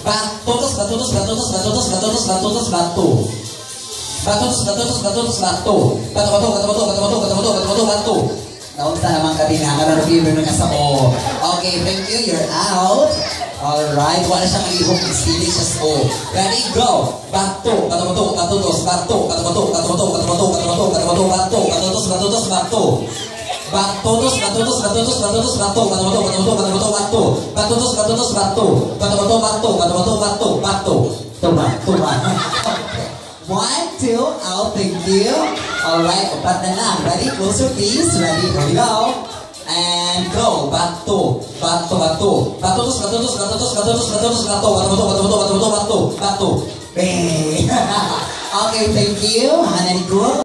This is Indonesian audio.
Batu terus batu terus batu terus batu terus batu terus batu batu. Batu batu batu batu. Batu batu batu batu batu batu batu batu batu batu batu. Din nga na review mo ka sa o. Okay, thank you. You're out. Alright, wala siya mag-ihok ng sili siya sa o. Ready, go! Bato, bato, bato, bato, tos, bato, bato, bato, bato, bato, bato, bato, bato, bato, bato, bato, bato, bato, tos, bato, tos, bato. Batotos, batotos, batotos, batotos, bato, bato, bato, bato, bato, bato, bato, bato, batotos, batotos, bato, bato, bato, bato, bato, bato, bato, bato, tuma, tuma. One, two, out, thank you. Alright, na lang. Ready, closer please. Ready, here go. And go, bato, bato, bato, batotos, batotos, batotos, batotos, batotos, bato, bato, bato, bato, bato, bato, bato, bato, bato. Eh. Okay, thank you. Nanigo.